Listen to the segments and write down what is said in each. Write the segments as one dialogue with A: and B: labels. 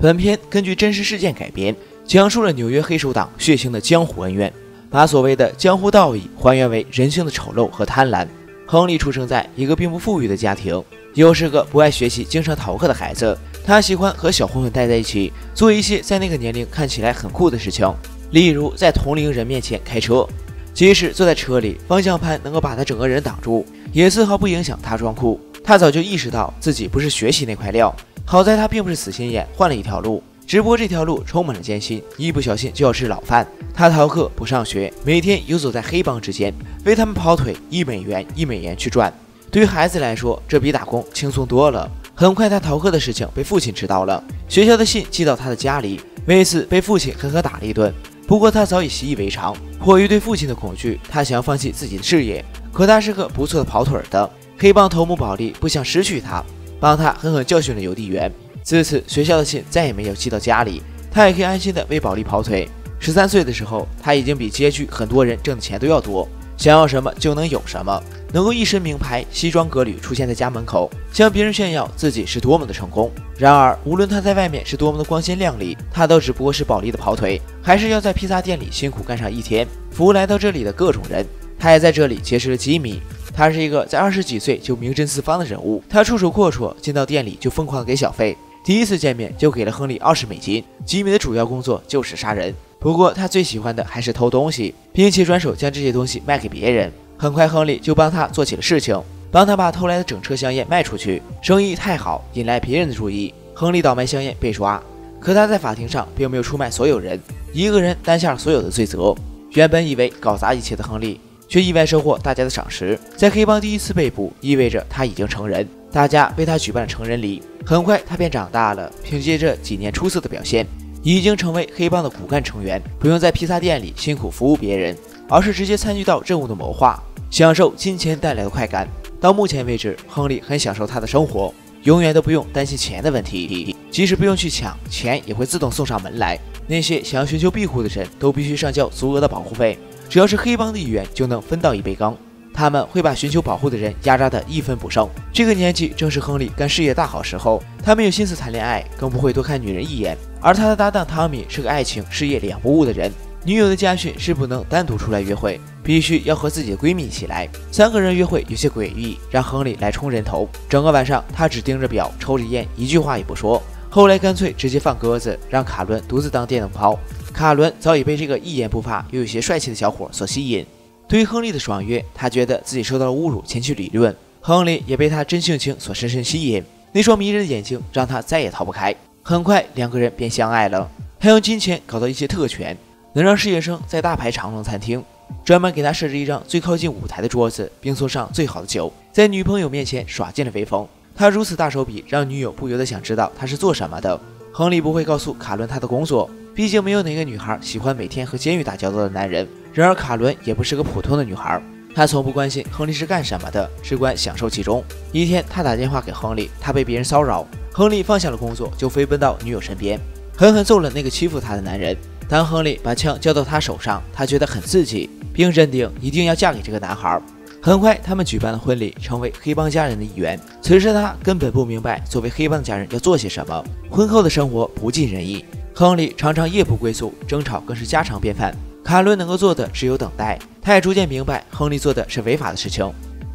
A: 本片根据真实事件改编，讲述了纽约黑手党血腥的江湖恩怨，把所谓的江湖道义还原为人性的丑陋和贪婪。亨利出生在一个并不富裕的家庭，又是个不爱学习、经常逃课的孩子。他喜欢和小混混待在一起，做一些在那个年龄看起来很酷的事情，例如在同龄人面前开车。即使坐在车里，方向盘能够把他整个人挡住，也丝毫不影响他装酷。他早就意识到自己不是学习那块料。好在他并不是死心眼，换了一条路，只不过这条路充满了艰辛，一不小心就要吃牢饭。他逃课不上学，每天游走在黑帮之间，为他们跑腿，一美元一美元去赚。对于孩子来说，这比打工轻松多了。很快，他逃课的事情被父亲知道了，学校的信寄到他的家里，为此被父亲狠狠打了一顿。不过他早已习以为常，迫于对父亲的恐惧，他想要放弃自己的事业。可他是个不错的跑腿的，黑帮头目保利不想失去他。帮他狠狠教训了邮递员，自此学校的信再也没有寄到家里，他也可以安心的为保利跑腿。十三岁的时候，他已经比街区很多人挣的钱都要多，想要什么就能有什么，能够一身名牌、西装革履出现在家门口，向别人炫耀自己是多么的成功。然而，无论他在外面是多么的光鲜亮丽，他都只不过是保利的跑腿，还是要在披萨店里辛苦干上一天，服务来到这里的各种人。他也在这里结识了吉米。他是一个在二十几岁就名震四方的人物，他出手阔绰，进到店里就疯狂给小费。第一次见面就给了亨利二十美金。吉米的主要工作就是杀人，不过他最喜欢的还是偷东西，并且转手将这些东西卖给别人。很快，亨利就帮他做起了事情，帮他把偷来的整车香烟卖出去，生意太好，引来别人的注意。亨利倒卖香烟被抓，可他在法庭上并没有出卖所有人，一个人担下了所有的罪责。原本以为搞砸一切的亨利。却意外收获大家的赏识，在黑帮第一次被捕，意味着他已经成人，大家为他举办了成人礼。很快，他便长大了，凭借着几年出色的表现，已经成为黑帮的骨干成员，不用在披萨店里辛苦服务别人，而是直接参与到任务的谋划，享受金钱带来的快感。到目前为止，亨利很享受他的生活，永远都不用担心钱的问题，即使不用去抢，钱也会自动送上门来。那些想要寻求庇护的人都必须上交足额的保护费。只要是黑帮的一员，就能分到一杯羹。他们会把寻求保护的人压榨得一分不剩。这个年纪正是亨利干事业大好时候，他没有心思谈恋爱，更不会多看女人一眼。而他的搭档汤米是个爱情事业两不误的人，女友的家训是不能单独出来约会，必须要和自己的闺蜜一起来。三个人约会有些诡异，让亨利来充人头。整个晚上，他只盯着表，抽着烟，一句话也不说。后来干脆直接放鸽子，让卡伦独自当电灯泡。卡伦早已被这个一言不发又有些帅气的小伙所吸引。对于亨利的爽约，他觉得自己受到了侮辱，前去理论。亨利也被他真性情所深深吸引，那双迷人的眼睛让他再也逃不开。很快，两个人便相爱了。他用金钱搞到一些特权，能让实习生在大牌长龙餐厅专门给他设置一张最靠近舞台的桌子，并送上最好的酒，在女朋友面前耍尽了威风。他如此大手笔，让女友不由得想知道他是做什么的。亨利不会告诉卡伦他的工作。毕竟没有哪个女孩喜欢每天和监狱打交道的男人。然而卡伦也不是个普通的女孩，她从不关心亨利是干什么的，只管享受其中。一天，他打电话给亨利，他被别人骚扰。亨利放下了工作，就飞奔到女友身边，狠狠揍了那个欺负他的男人。当亨利把枪交到他手上，他觉得很刺激，并认定一定要嫁给这个男孩。很快，他们举办了婚礼，成为黑帮家人的一员。此时他根本不明白，作为黑帮家人要做些什么。婚后的生活不尽人意。亨利常常夜不归宿，争吵更是家常便饭。卡伦能够做的只有等待。他也逐渐明白，亨利做的是违法的事情，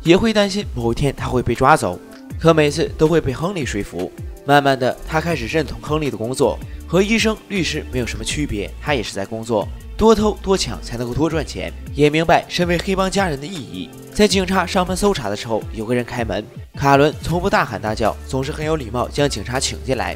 A: 也会担心某一天他会被抓走。可每次都会被亨利说服。慢慢的，他开始认同亨利的工作和医生、律师没有什么区别，他也是在工作，多偷多抢才能够多赚钱。也明白身为黑帮家人的意义。在警察上门搜查的时候，有个人开门，卡伦从不大喊大叫，总是很有礼貌将警察请进来。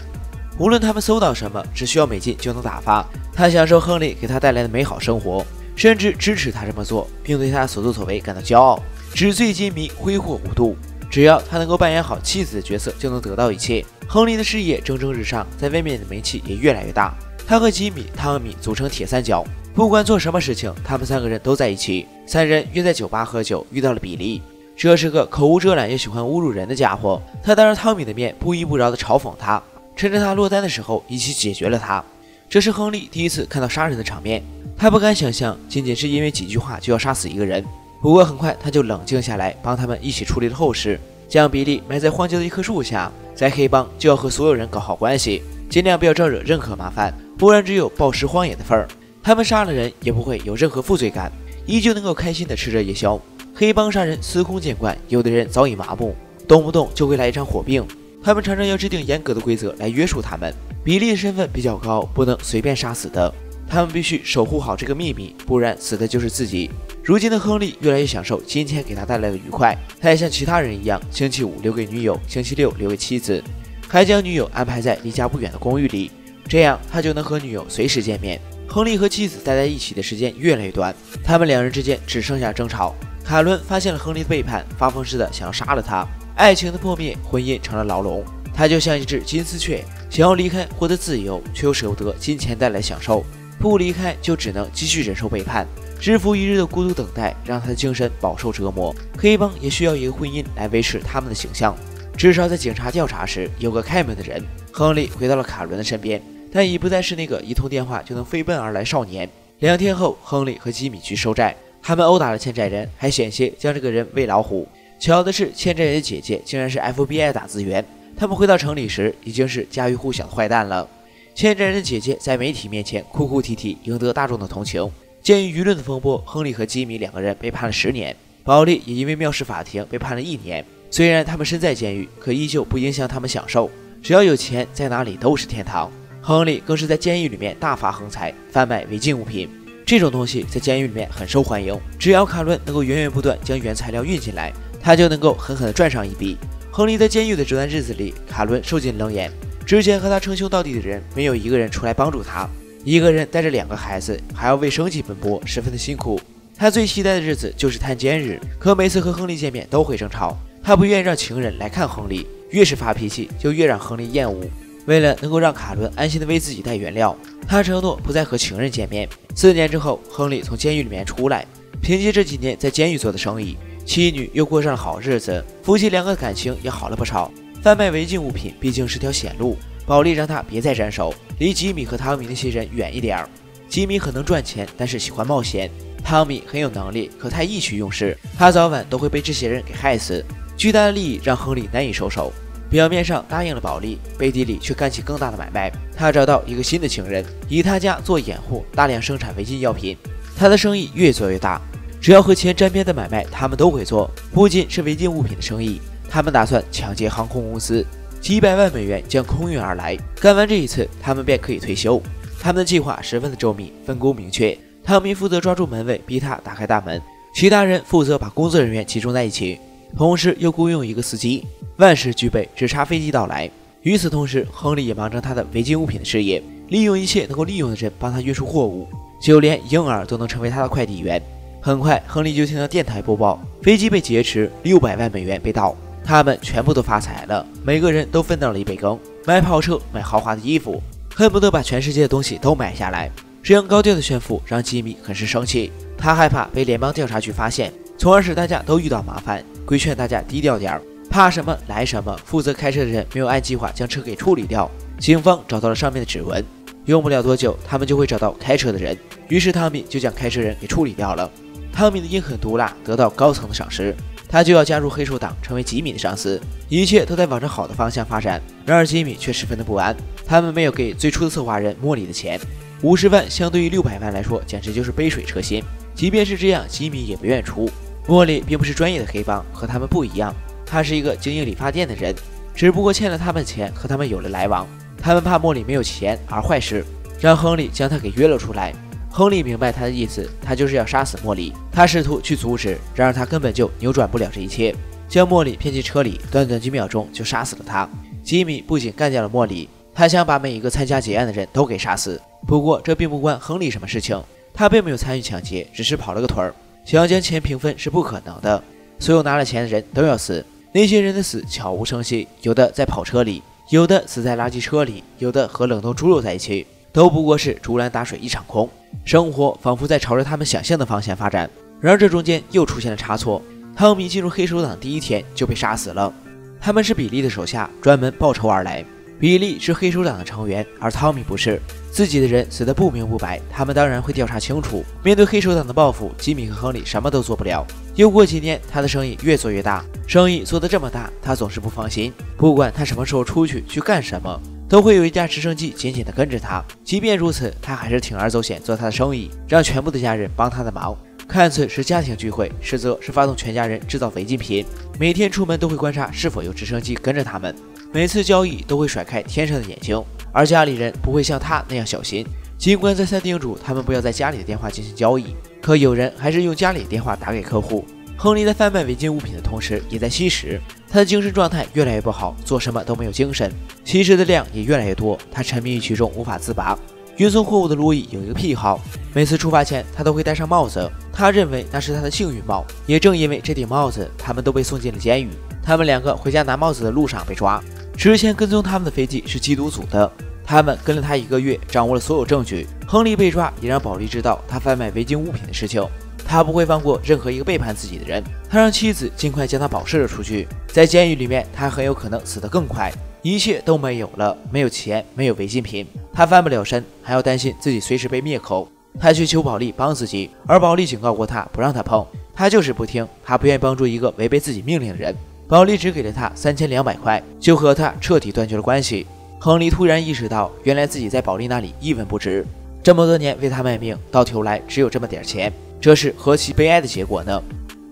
A: 无论他们搜到什么，只需要美金就能打发。他享受亨利给他带来的美好生活，甚至支持他这么做，并对他所作所为感到骄傲。纸醉金迷，挥霍无度，只要他能够扮演好妻子的角色，就能得到一切。亨利的事业蒸蒸日上，在外面的名气也越来越大。他和吉米、汤米组成铁三角，不管做什么事情，他们三个人都在一起。三人约在酒吧喝酒，遇到了比利，这是个口无遮拦又喜欢侮辱人的家伙。他当着汤米的面，不依不饶地嘲讽他。趁着他落单的时候，一起解决了他。这是亨利第一次看到杀人的场面，他不敢想象，仅仅是因为几句话就要杀死一个人。不过很快他就冷静下来，帮他们一起处理了后事，将比利埋在荒郊的一棵树下。在黑帮就要和所有人搞好关系，尽量不要招惹任何麻烦，不然只有暴尸荒野的份儿。他们杀了人也不会有任何负罪感，依旧能够开心的吃着夜宵。黑帮杀人司空见惯，有的人早已麻木，动不动就会来一场火并。他们常常要制定严格的规则来约束他们。比利的身份比较高，不能随便杀死的。他们必须守护好这个秘密，不然死的就是自己。如今的亨利越来越享受金钱给他带来的愉快，他也像其他人一样，星期五留给女友，星期六留给妻子，还将女友安排在离家不远的公寓里，这样他就能和女友随时见面。亨利和妻子待在一起的时间越来越短，他们两人之间只剩下争吵。卡伦发现了亨利的背叛，发疯似的想要杀了他。爱情的破灭，婚姻成了牢笼，他就像一只金丝雀，想要离开获得自由，却又舍不得金钱带来享受。不离开，就只能继续忍受背叛，日复一日的孤独等待，让他的精神饱受折磨。黑帮也需要一个婚姻来维持他们的形象，至少在警察调查时有个开门的人。亨利回到了卡伦的身边。但已不再是那个一通电话就能飞奔而来少年。两天后，亨利和吉米去收债，他们殴打了欠债人，还险些将这个人喂老虎。巧的是，欠债人的姐姐竟然是 FBI 打字员。他们回到城里时，已经是家喻户晓的坏蛋了。欠债人的姐姐在媒体面前哭哭啼啼，赢得大众的同情。鉴于舆论的风波，亨利和吉米两个人被判了十年，保利也因为藐视法庭被判了一年。虽然他们身在监狱，可依旧不影响他们享受。只要有钱，在哪里都是天堂。亨利更是在监狱里面大发横财，贩卖违禁物品。这种东西在监狱里面很受欢迎。只要卡伦能够源源不断将原材料运进来，他就能够狠狠地赚上一笔。亨利在监狱的这段日子里，卡伦受尽冷眼。之前和他称兄道弟的人，没有一个人出来帮助他。一个人带着两个孩子，还要为生计奔波，十分的辛苦。他最期待的日子就是探监日，可每次和亨利见面都会争吵。他不愿意让情人来看亨利，越是发脾气，就越让亨利厌恶。为了能够让卡伦安心的为自己带原料，他承诺不再和情人见面。四年之后，亨利从监狱里面出来，凭借这几年在监狱做的生意，妻女又过上了好日子，夫妻两个感情也好了不少。贩卖违禁物品毕竟是条险路，保利让他别再沾手，离吉米和汤米那些人远一点。吉米很能赚钱，但是喜欢冒险；汤米很有能力，可太意气用事，他早晚都会被这些人给害死。巨大的利益让亨利难以收手。表面上答应了保利，背地里却干起更大的买卖。他找到一个新的情人，以他家做掩护，大量生产违禁药品。他的生意越做越大，只要和钱沾边的买卖，他们都会做。不仅是违禁物品的生意，他们打算抢劫航空公司，几百万美元将空运而来。干完这一次，他们便可以退休。他们的计划十分的周密，分工明确。汤米负责抓住门卫，逼他打开大门；其他人负责把工作人员集中在一起，同时又雇佣一个司机。万事俱备，只差飞机到来。与此同时，亨利也忙着他的违禁物品的事业，利用一切能够利用的人帮他运输货物，就连婴儿都能成为他的快递员。很快，亨利就听到电台播报：飞机被劫持，六百万美元被盗，他们全部都发财了，每个人都分到了一杯羹，买跑车，买豪华的衣服，恨不得把全世界的东西都买下来。这样高调的炫富让吉米很是生气，他害怕被联邦调查局发现，从而使大家都遇到麻烦，规劝大家低调点儿。怕什么来什么。负责开车的人没有按计划将车给处理掉。警方找到了上面的指纹，用不了多久，他们就会找到开车的人。于是汤米就将开车人给处理掉了。汤米的阴狠毒辣得到高层的赏识，他就要加入黑手党，成为吉米的上司。一切都在往着好的方向发展。然而吉米却十分的不安。他们没有给最初的策划人莫里的钱，五十万相对于六百万来说，简直就是杯水车薪。即便是这样，吉米也不愿出。莫里并不是专业的黑帮，和他们不一样。他是一个经营理发店的人，只不过欠了他们钱，和他们有了来往。他们怕莫里没有钱而坏事，让亨利将他给约了出来。亨利明白他的意思，他就是要杀死莫里。他试图去阻止，然而他根本就扭转不了这一切，将莫里骗进车里，短短几秒钟就杀死了他。吉米不仅干掉了莫里，还想把每一个参加劫案的人都给杀死。不过这并不关亨利什么事情，他并没有参与抢劫，只是跑了个腿儿。想要将钱平分是不可能的，所有拿了钱的人都要死。那些人的死悄无声息，有的在跑车里，有的死在垃圾车里，有的和冷冻猪肉在一起，都不过是竹篮打水一场空。生活仿佛在朝着他们想象的方向发展。然而这中间又出现了差错。汤米进入黑手党第一天就被杀死了。他们是比利的手下，专门报仇而来。比利是黑手党的成员，而汤米不是。自己的人死得不明不白，他们当然会调查清楚。面对黑手党的报复，吉米和亨利什么都做不了。又过几年，他的生意越做越大，生意做得这么大，他总是不放心。不管他什么时候出去去干什么，都会有一架直升机紧紧地跟着他。即便如此，他还是铤而走险做他的生意，让全部的家人帮他的忙。看似是家庭聚会，实则是发动全家人制造违禁品。每天出门都会观察是否有直升机跟着他们，每次交易都会甩开天上的眼睛。而家里人不会像他那样小心，尽管再三叮嘱他们不要在家里的电话进行交易，可有人还是用家里的电话打给客户。亨利在贩卖违禁物品的同时，也在吸食，他的精神状态越来越不好，做什么都没有精神，吸食的量也越来越多，他沉迷于其中无法自拔。运送货物的路易有一个癖好，每次出发前他都会戴上帽子，他认为那是他的幸运帽。也正因为这顶帽子，他们都被送进了监狱。他们两个回家拿帽子的路上被抓，之前跟踪他们的飞机是缉毒组的，他们跟了他一个月，掌握了所有证据。亨利被抓也让保利知道他贩卖违禁物品的事情，他不会放过任何一个背叛自己的人。他让妻子尽快将他保释了出去，在监狱里面他很有可能死得更快。一切都没有了，没有钱，没有违禁品，他翻不了身，还要担心自己随时被灭口。他去求保利帮自己，而保利警告过他不让他碰，他就是不听。他不愿意帮助一个违背自己命令的人。保利只给了他三千两百块，就和他彻底断绝了关系。亨利突然意识到，原来自己在保利那里一文不值，这么多年为他卖命，到头来只有这么点钱，这是何其悲哀的结果呢？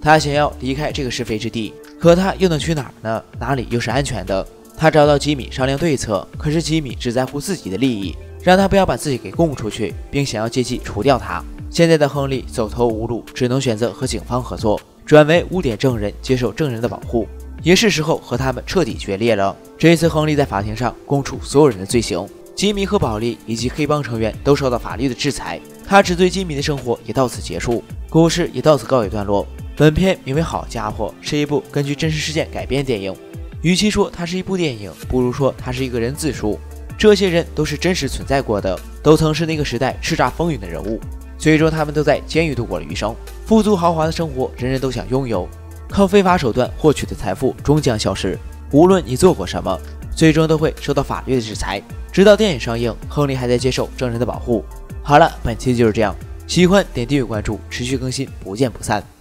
A: 他想要离开这个是非之地，可他又能去哪儿呢？哪里又是安全的？他找到吉米商量对策，可是吉米只在乎自己的利益，让他不要把自己给供出去，并想要借机除掉他。现在的亨利走投无路，只能选择和警方合作，转为污点证人，接受证人的保护，也是时候和他们彻底决裂了。这一次，亨利在法庭上供出所有人的罪行，吉米和保利以及黑帮成员都受到法律的制裁。他只对吉米的生活也到此结束，故事也到此告一段落。本片名为《好家伙》，是一部根据真实事件改编电影。与其说它是一部电影，不如说它是一个人自述。这些人都是真实存在过的，都曾是那个时代叱咤风云的人物。最终，他们都在监狱度过了余生。富足豪华的生活，人人都想拥有；靠非法手段获取的财富，终将消失。无论你做过什么，最终都会受到法律的制裁。直到电影上映，亨利还在接受证人的保护。好了，本期就是这样。喜欢点订阅关注，持续更新，不见不散。